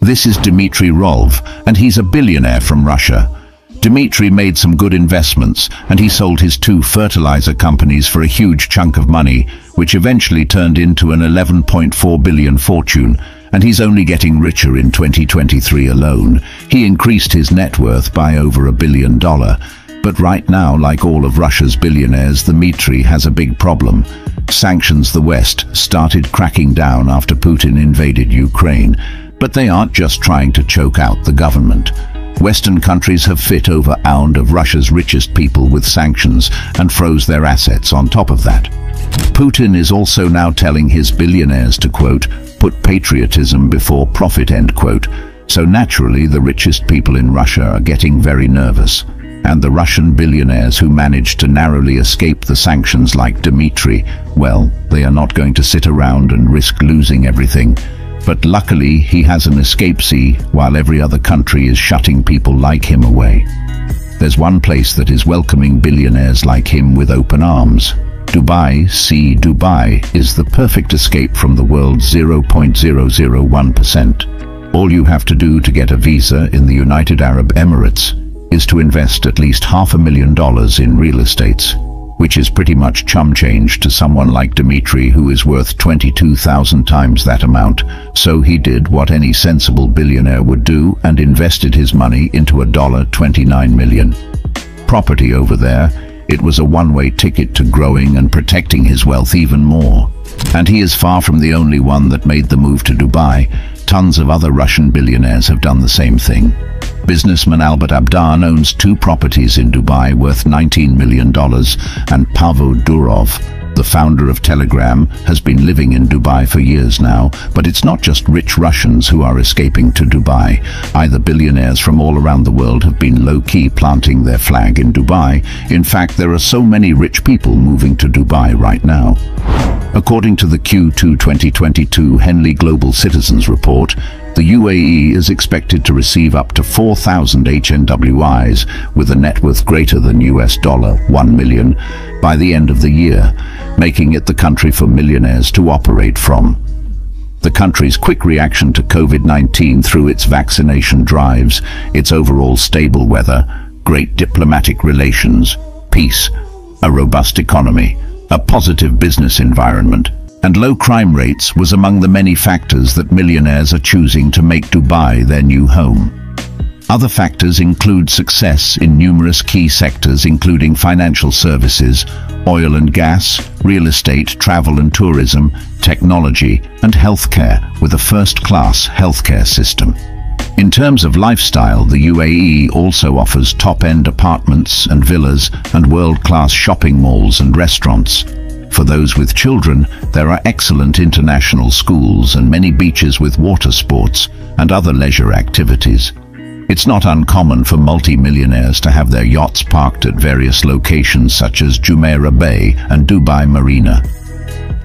This is Dmitry Rolv, and he's a billionaire from Russia. Dmitry made some good investments, and he sold his two fertilizer companies for a huge chunk of money, which eventually turned into an 11.4 billion fortune, and he's only getting richer in 2023 alone. He increased his net worth by over a billion dollar. But right now, like all of Russia's billionaires, the Dmitry has a big problem. Sanctions the West started cracking down after Putin invaded Ukraine, but they aren't just trying to choke out the government. Western countries have fit over ound of Russia's richest people with sanctions and froze their assets on top of that. Putin is also now telling his billionaires to, quote, put patriotism before profit, end quote. So naturally, the richest people in Russia are getting very nervous. And the Russian billionaires who managed to narrowly escape the sanctions like Dmitry, well, they are not going to sit around and risk losing everything. But luckily, he has an escape sea while every other country is shutting people like him away. There's one place that is welcoming billionaires like him with open arms. Dubai, see Dubai, is the perfect escape from the world's 0.001%. All you have to do to get a visa in the United Arab Emirates is to invest at least half a million dollars in real estates, which is pretty much chum change to someone like Dmitry who is worth 22,000 times that amount. So he did what any sensible billionaire would do and invested his money into a dollar 29 million. Property over there, it was a one-way ticket to growing and protecting his wealth even more. And he is far from the only one that made the move to Dubai. Tons of other Russian billionaires have done the same thing. Businessman Albert Avdolyan owns two properties in Dubai worth $19 million and Pavel Durov, the founder of Telegram, has been living in Dubai for years now, but it's not just rich Russians who are escaping to Dubai. Either billionaires from all around the world have been low-key planting their flag in Dubai. In fact, there are so many rich people moving to Dubai right now. According to the Q2 2022 Henley Global Citizens Report, the UAE is expected to receive up to 4,000 HNWIs with a net worth greater than US dollar 1 million by the end of the year, making it the country for millionaires to operate from. The country's quick reaction to COVID-19 through its vaccination drives, its overall stable weather, great diplomatic relations, peace, a robust economy, a positive business environment, and low crime rates was among the many factors that millionaires are choosing to make Dubai their new home. Other factors include success in numerous key sectors including financial services, oil and gas, real estate, travel and tourism, technology and healthcare with a first-class healthcare system. In terms of lifestyle, the UAE also offers top-end apartments and villas and world-class shopping malls and restaurants. For those with children, there are excellent international schools and many beaches with water sports and other leisure activities. It's not uncommon for multi-millionaires to have their yachts parked at various locations such as Jumeirah Bay and Dubai Marina.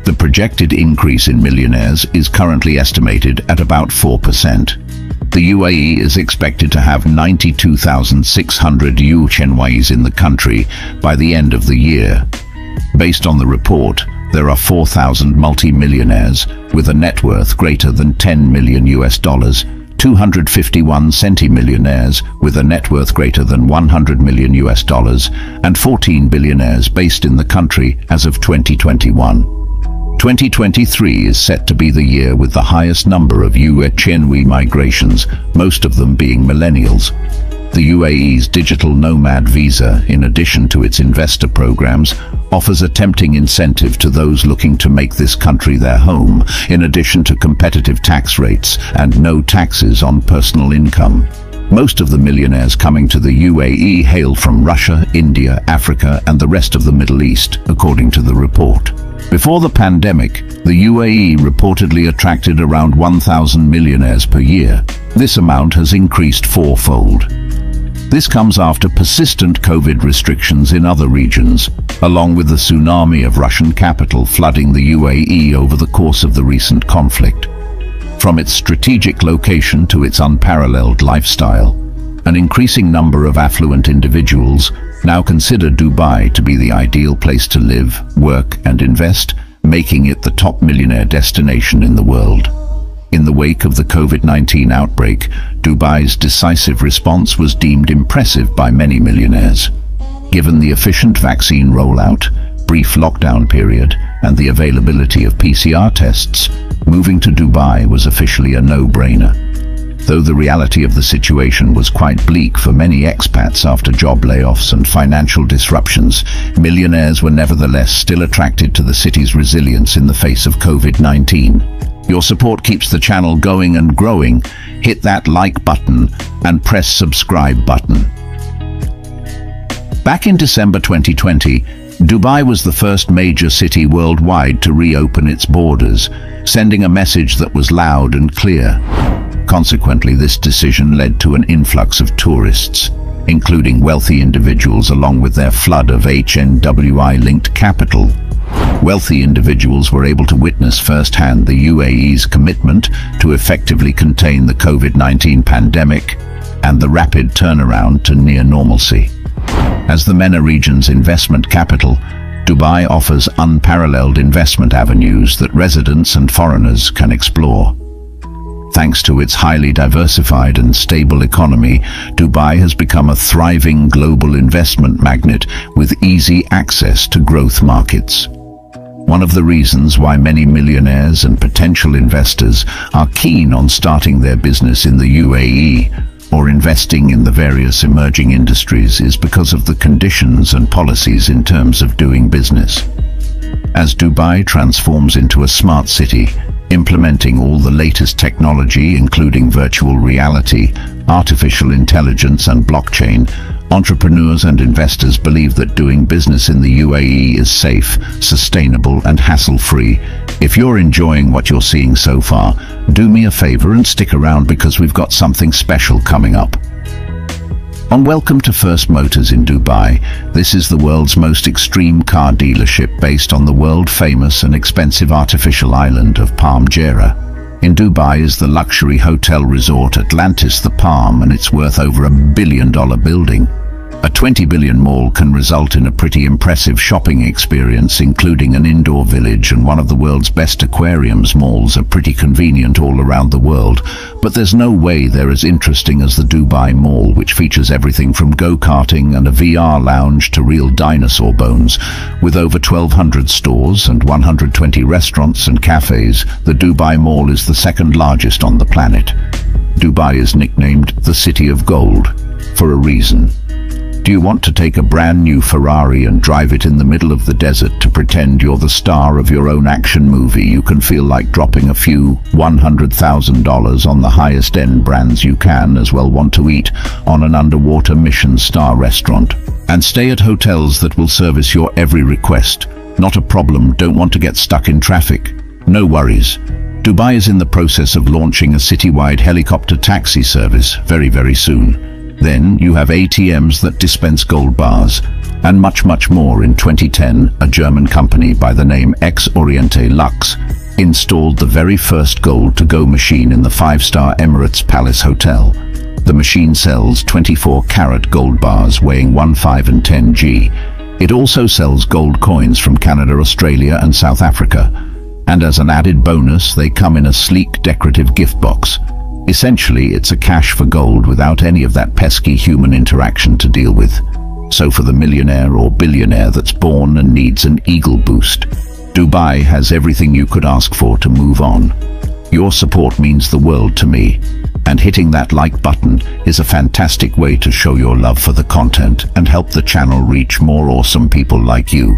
The projected increase in millionaires is currently estimated at about 4%. The UAE is expected to have 92,600 HNWIs in the country by the end of the year. Based on the report, there are 4,000 multi-millionaires with a net worth greater than 10 million US dollars, 251 centimillionaires with a net worth greater than 100 million US dollars, and 14 billionaires based in the country as of 2021. 2023 is set to be the year with the highest number of HNWI migrations, most of them being millennials. The UAE's digital nomad visa, in addition to its investor programs, offers a tempting incentive to those looking to make this country their home, in addition to competitive tax rates and no taxes on personal income. Most of the millionaires coming to the UAE hail from Russia, India, Africa and the rest of the Middle East, according to the report. Before the pandemic, the UAE reportedly attracted around 1,000 millionaires per year. This amount has increased fourfold. This comes after persistent COVID restrictions in other regions, along with the tsunami of Russian capital flooding the UAE over the course of the recent conflict. From its strategic location to its unparalleled lifestyle, an increasing number of affluent individuals now consider Dubai to be the ideal place to live, work and invest, making it the top millionaire destination in the world. In the wake of the COVID-19 outbreak, Dubai's decisive response was deemed impressive by many millionaires. Given the efficient vaccine rollout, brief lockdown period, and the availability of PCR tests, moving to Dubai was officially a no-brainer. Though the reality of the situation was quite bleak for many expats after job layoffs and financial disruptions, millionaires were nevertheless still attracted to the city's resilience in the face of COVID-19. Your support keeps the channel going and growing. Hit that like button and press subscribe button. Back in December 2020, Dubai was the first major city worldwide to reopen its borders, sending a message that was loud and clear. Consequently, this decision led to an influx of tourists, including wealthy individuals along with their flood of HNWI-linked capital. Wealthy individuals were able to witness firsthand the UAE's commitment to effectively contain the COVID-19 pandemic and the rapid turnaround to near normalcy. As the MENA region's investment capital, Dubai offers unparalleled investment avenues that residents and foreigners can explore. Thanks to its highly diversified and stable economy, Dubai has become a thriving global investment magnet with easy access to growth markets. One of the reasons why many millionaires and potential investors are keen on starting their business in the UAE or investing in the various emerging industries is because of the conditions and policies in terms of doing business. As Dubai transforms into a smart city, implementing all the latest technology including virtual reality, artificial intelligence and blockchain, Entrepreneurs and investors believe that doing business in the UAE is safe, sustainable and hassle-free. If you're enjoying what you're seeing so far, do me a favor and stick around because we've got something special coming up. On Welcome to First Motors in Dubai, this is the world's most extreme car dealership based on the world-famous and expensive artificial island of Palm Jumeirah. In Dubai is the luxury hotel resort Atlantis the Palm and it's worth over a billion dollar building. A 20 billion mall can result in a pretty impressive shopping experience, including an indoor village and one of the world's best aquariums malls are pretty convenient all around the world, but there's no way they're as interesting as the Dubai Mall, which features everything from go-karting and a VR lounge to real dinosaur bones. With over 1,200 stores and 120 restaurants and cafes, the Dubai Mall is the second largest on the planet. Dubai is nicknamed the City of Gold for a reason. Do you want to take a brand new Ferrari and drive it in the middle of the desert to pretend you're the star of your own action movie? You can feel like dropping a few $100,000 on the highest end brands you can as well want to eat on an underwater Michelin star restaurant. And stay at hotels that will service your every request. Not a problem, don't want to get stuck in traffic. No worries. Dubai is in the process of launching a citywide helicopter taxi service very, very soon. Then you have ATMs that dispense gold bars, and much, much more. In 2010, a German company by the name Ex Oriente Lux installed the very first gold-to-go machine in the five-star Emirates Palace Hotel. The machine sells 24-carat gold bars weighing 1, 5 and 10 G. It also sells gold coins from Canada, Australia and South Africa. And as an added bonus, they come in a sleek decorative gift box. Essentially, it's a cash for gold without any of that pesky human interaction to deal with. So for the millionaire or billionaire that's born and needs an eagle boost, Dubai has everything you could ask for to move on. Your support means the world to me, and hitting that like button is a fantastic way to show your love for the content and help the channel reach more awesome people like you.